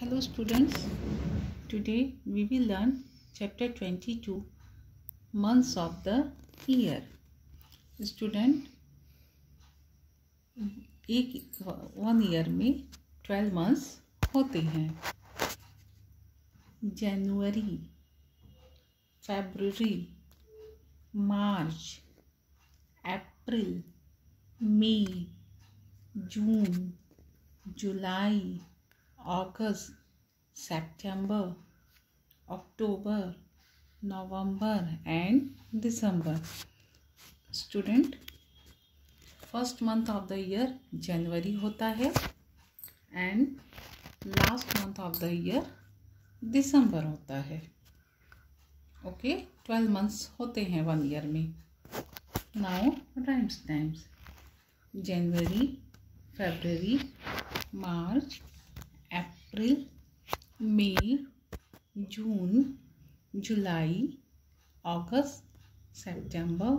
Hello students, today we will learn chapter 22 months of the year. Student एक one year में twelve months होते हैं January February March April May June July August September October November and December student first month of the year January होता है and last month of the year December होता है. Okay twelve months होते हैं one year में. Now rhymes times January February March April, May, June, July, August, September,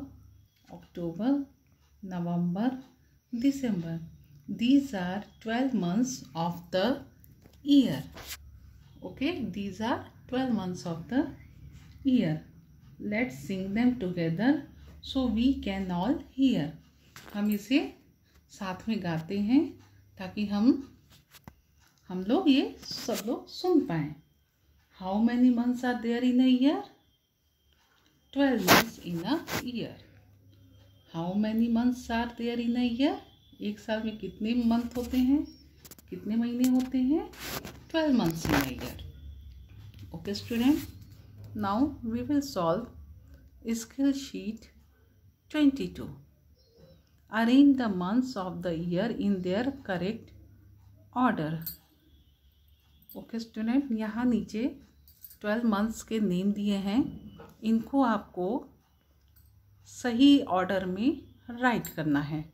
October, November, December. These are twelve months of the year okay these are twelve months of the year let's sing them together so we can all hear हम इसे साथ में गाते हैं ताकि हम हम लोग ये सब लोग सुन पाए। How many months are there in a year twelve months in a year how many months are there in a year एक साल में कितने मंथ होते हैं? कितने महीने होते हैं? Twelve months in a year okay student now we will solve skill sheet twenty two arrange the months of the year in their correct order okay student यहाँ नीचे ट्वेल्व मंथ्स के नेम दिए हैं। इनको आपको सही ऑर्डर में write करना है।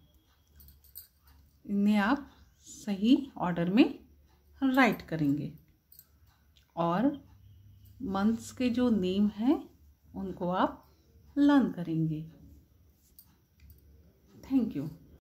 इन्हें आप सही ऑर्डर में राइट करेंगे। और मंथ्स के जो नेम हैं, उनको आप लर्न करेंगे। Thank you